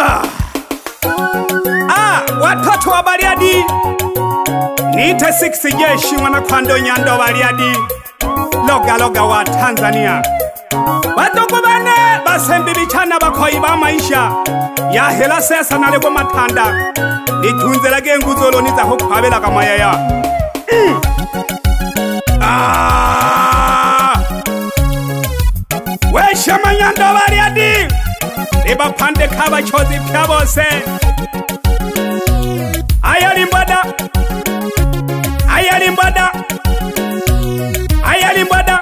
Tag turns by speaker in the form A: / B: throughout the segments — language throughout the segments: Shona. A: Ah. Ah, watoto wa Bariadi, niite 6 jeshi mwanakwando nyanda wa Bariadi, loga loga wa Tanzania, wadogo bane basembi bichana bakoi ba maisha yahela sesa nalegwa matanda nitunzelage enguzoloni zaho kwabelaga amayaya mm. ah. wesha manyanda wa ah ebapande khabachozi pyabose ayali mbada ayali mbada ayali mbada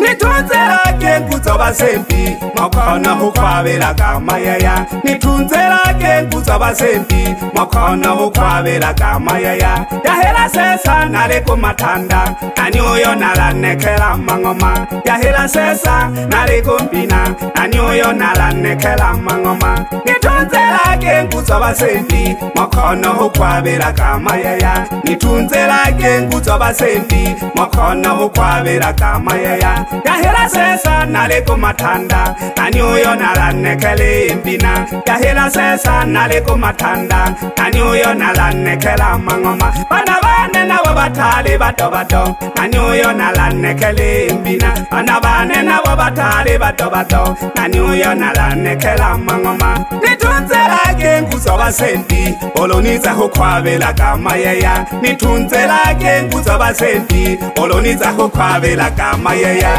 A: nitunze lake nkuzoba sembi mokono hukwabelaga mayaya nitunze lake kutsava sembi mokhono wukhwavela gama yaya yahela sesa nale ku mathanda ani uyo nalanekhela mangoma yahela sesa nale ku mbina ani uyo nalanekhela mangoma nitunzela ke nkutsava sembi mokhono wukhwavela gama yaya nitunzela ke nkutsava sembi mokhono wukhwavela gama yaya yahela sesa nale ku mathanda ani uyo nalanekhele mbina yahela sesa nale kumathanda nanyuyo nalanekela mangoma bana bane nabo bathali badobado nanyuyo nalanekela imbina bana bane nabo bathali badobado nanyuyo nalanekela mangoma nithunzelake nguzobasendi olonizahukhwabela kamayeya nithunzelake nguzobasendi olonizahukhwabela kamayeya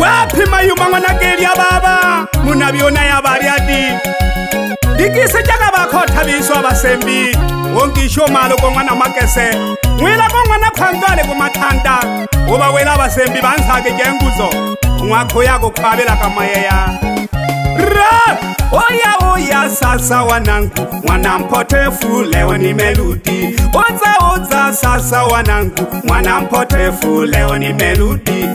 A: waphi mayumangwanakeliababa munabiyo nayabariadi dikisi tyanga vakhothaviswa vasembi wonkixo malo kon'wana makese n'wila kon'wana khantwale kumathanta wo va wela vasembi va ndzhaki tyenguzo n'wakho ya ku khwavela ka mayeya ra oya oya sasa wa nangu n'wana mphotefuleo ni meludi otsa otsa sasa wa nangu n'wana mphotefuleo ni meludi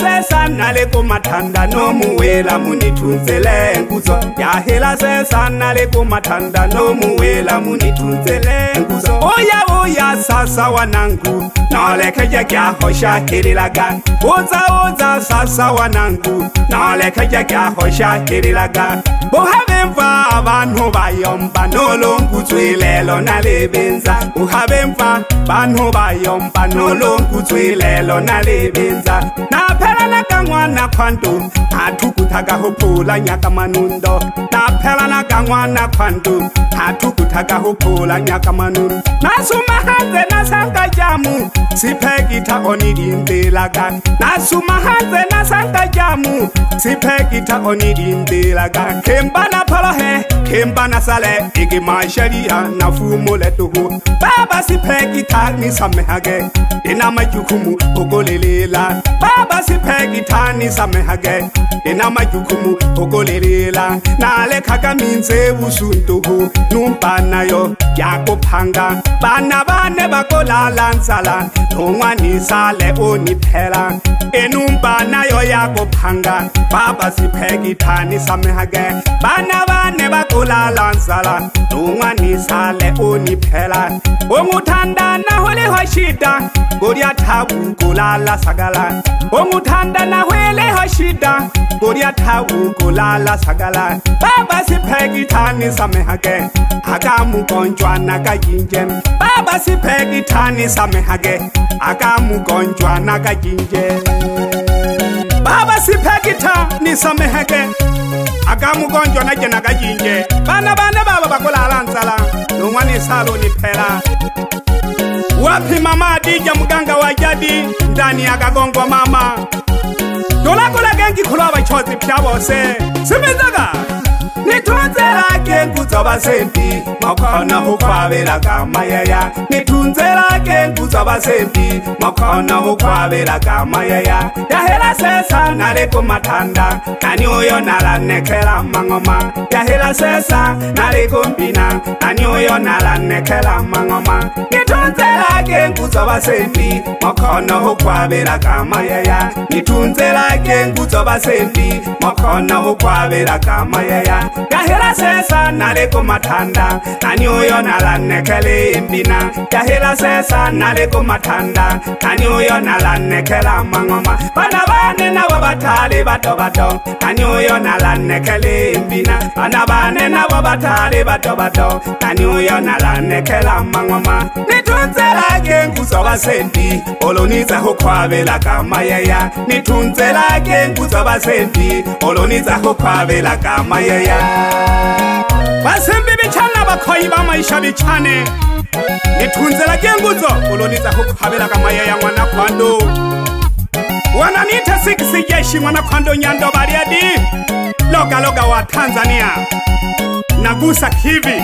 A: sesanalekomathanda nomuwela munithunzele nkuzo yahela sesanalekomathanda nomuwela munithunzele kuza oya oya sasa wanangu nolekeje kyahosha kililaga uza uza sasa wanangu nolekeje kyahosha kililaga uhave mva vanhu vayomba nolongutswilelo nalivinza uhave mva vanhu vayomba nolongutswilelo nalivinza naphelanaka n'wana kwantu athukuthaka hupula nyaka manundo naphelanaka n'wana kwantu athukuthaka hupula nyaka manundo manuru nasumahanze nasanga jamu sipekita onidimbilaga nasumahanze nasanga jamu sipekita onidimbilaga kembana polohe kembana sale igimasharia na fumo letuhu baba sipheke ithani samehake inamajukhumu okolelela baba sipheke ithani samehake inamajukhumu okolelela nale khakaminze busuntuhu numbanayo yakophanga bana bane bakolala nzala nongwanisale oniphela inumbanayo yakophanga baba sipheke ithani samehake bana bane bakolala nzala nongwanisale oniphela o onguthanda nahole hoshida goria thabu kulala sagala onguthanda nahwele hoshida goria thabu kulala sagala baba sipheki thani samehake akamukonjwana kajinje baba sipheki thani samehake akamukonjwana kajinje baba siphekitha nisameheke akamukonjwa najena kajinje bana bana baba bakulala nzala nongwanisalo liphela waphi mama adija muganga wajadi ndani akakongwa mama tolakolakengikhulu abachozi phya bose simenzakala nitunze rake nguzabasembi mwakaona hukwaveraga mayaya nitunze rake nguzabasembi mwakaona hukwaveraga mayaya yahela sesa nareko matanda nani uyo naranekela mangoma yahela sesa nareko mbina nani uyo naranekela mangoma nitunze rake nguzabasembi mwakaona hukwaveraga mayaya nitunze rake nguzabasembi mwakaona hukwaveraga mayaya kahela sesa naleko matanda tani oyo nala nekele embina kahela sesa naleko matanda tani oyo nala nekela mangoma bana banena babatale batobato tani oyo nala nekele embina bana banena babatale batobato tani oyo nala nekela mangoma nitunzelake nguzobasembi oloniza hokwabelaka mayaya nitunzelake nguzobasembi oloniza hokwabelaka mayaya vasimbi vichana vakhoyi va maixa vichane ni thundzela kengudzo kuloni dza ku khavela ka maya ya n'wana khwando wana nite sikisiyexi n'wana khwando nyando variadi logaloga wa tanzaniya nagusa khivi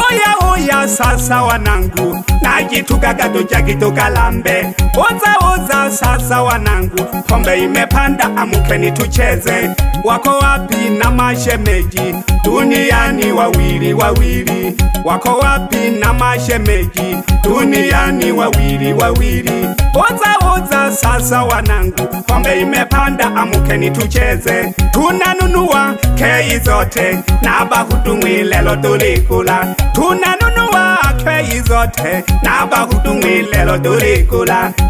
A: oyao ya sasa wanangu, najitugagato jagitugalambe, oza oza sasa wanangu, pombe imepanda, amukeni tucheze. Wako wapi na mashemeji duniani wawili wawili? Wako wapi na mashemeji duniani wawili wawili? Oza oza sasa wanangu, pombe imepanda, amukeni tucheze. tunanunuwa kei zote na bahudumu lelo tulikula tunanunua I don't know why. kei zote na bahutumilelo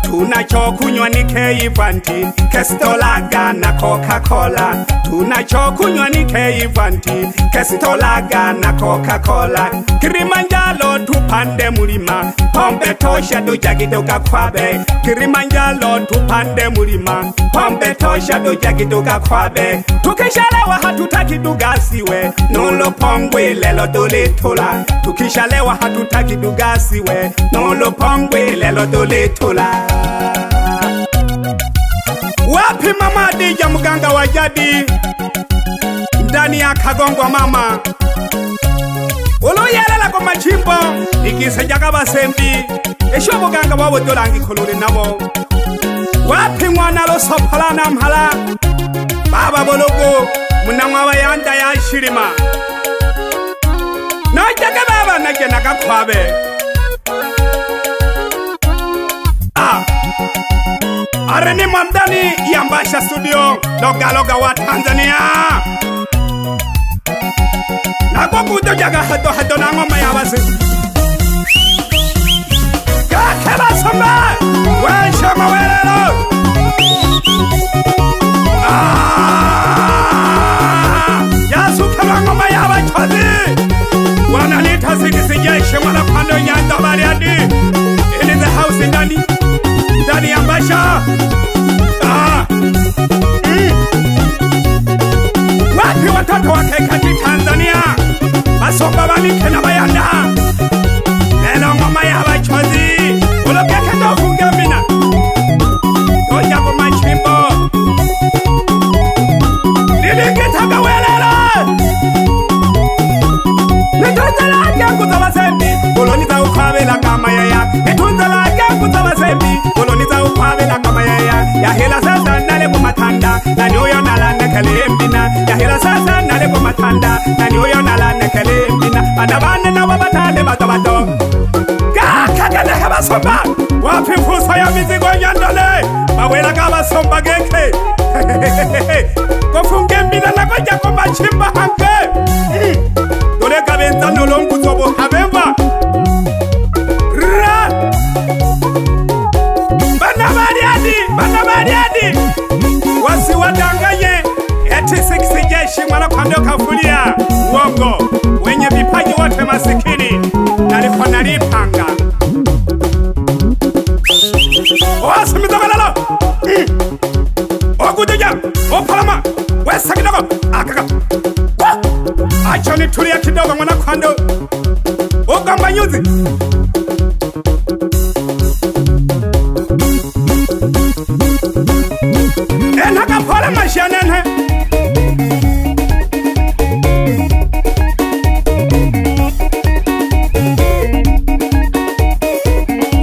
A: tuna chokunywa ni kei vanti kestolaga na coca-cola tuna chokunywa ni kei vanti kestolaga na coca-cola kirimanjalo tupande mulima pombe tosha dujagituka kwabe kilimanjalo tupande mulima pombe tosha dujagituka kwabe tukishalewa hatutaki dugasiwe nulopongwilelo tulitula tukishalewa hatutaki wapi mama adija muganga wa jadi ndani ya khagongwa mama uluyelela ko machimbo ikise jaka basembi esho muganga wabo tolangikholole nabo wapi mwana losophola namhala baba bologo muna mwaba yanda ya shilima no ke ke ba bana ke na ka khwabe a ah. are ni mwamdani yambasha studio logaloga wa tanzania nako kuto jaka hato hato na ngoma ya basi kakhe basomba wesha mawelelo ah. yasukhelwa ngoma ya bachwazi wanalita sikisijeshe mwana pando nyanga bariadi ilize hausi ndani nitulia kidogo mwanakwando, ugamba nyuzi enakaphola mashanene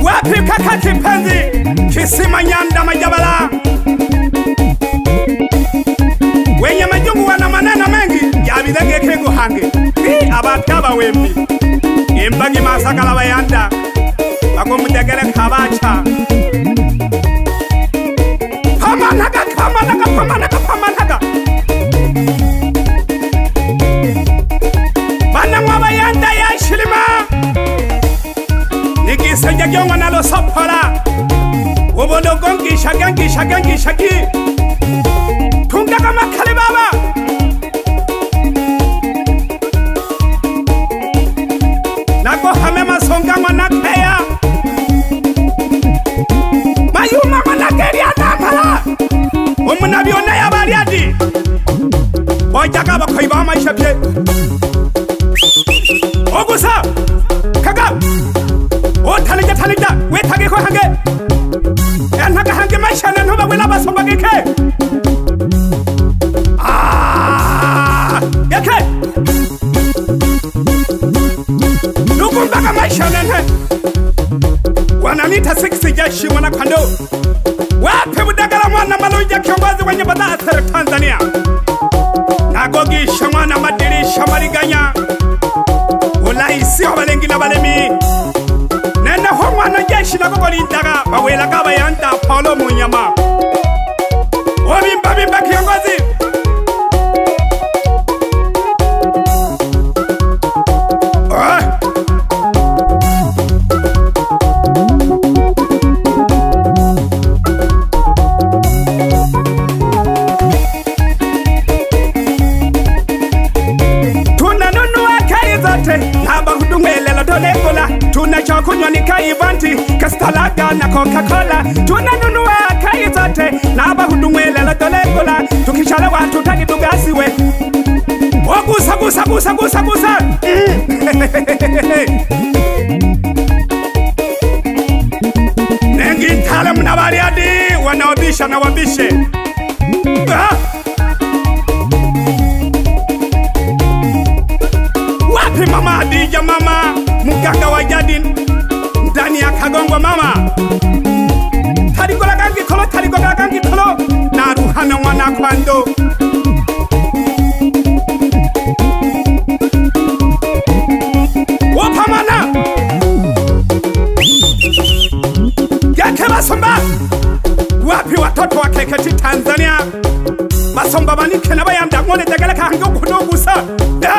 A: wapi kakati penzi kisima nyanda majabala wenye majungu wana maneno mengi yabidhegeke guhange Bangalabayan nange mashane ntubabwira amasomba gike gike ah, nukumvaga mashane nte wananita sikisi wana kando wape budagala mwana maluja kiongozi wa nyumba za athari tanzania nagogisha mwana madirisha mariganya wa balengi na balemi ta ko kɔni daga bawela k'a bɛ yan ta palo mun ɲɛma. wabi babi bɛ kɛ kɔsi. cola, tunachokunywa ni kaivanti, kastalaga na coca cola. Tunanunua kai zote na bahudumu leletolekola, tukishalewa tutaki tugasiwe. Ogusa gusa gusa gusa gusa nengi ntale mna bariadi wanaobisha na wabishe ah! wapi mama Adija mama muganga wajadi ndani ya kagongo mama taligola kangikolo taligogola kangikolo naruhana mwana kwando wopamana yake basomba wapi watoto wa kekechi tanzania basomba banikena bayanda ngone dagalekahangi ukunogusa e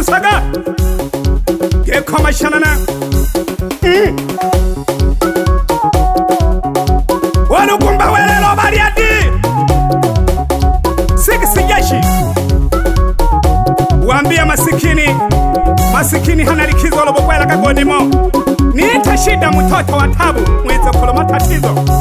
A: musaga gekhoma shanana hmm. wanukumba welelo baliadi sikisijeshi wambia masikini masikini hana likizo lobokwela kagodimo niite shida mtoto wa tabu mweze kuloma tatizo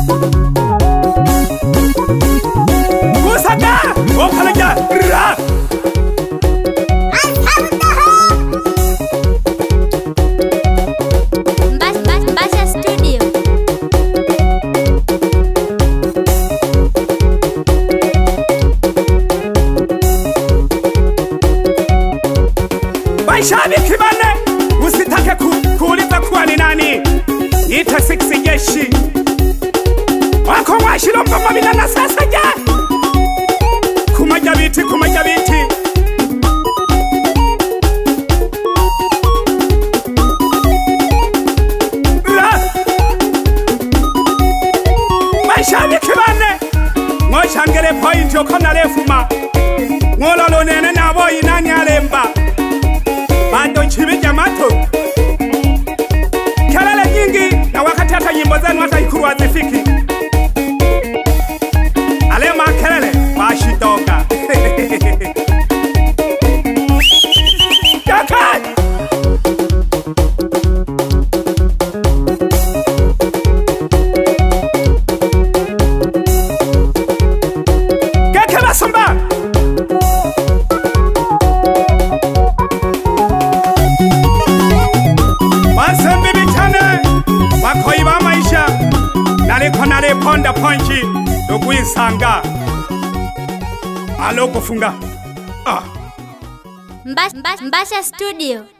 A: magnifique. kuyaponda ponchi lokuyisanga alokufunga ah. Mbasha Studio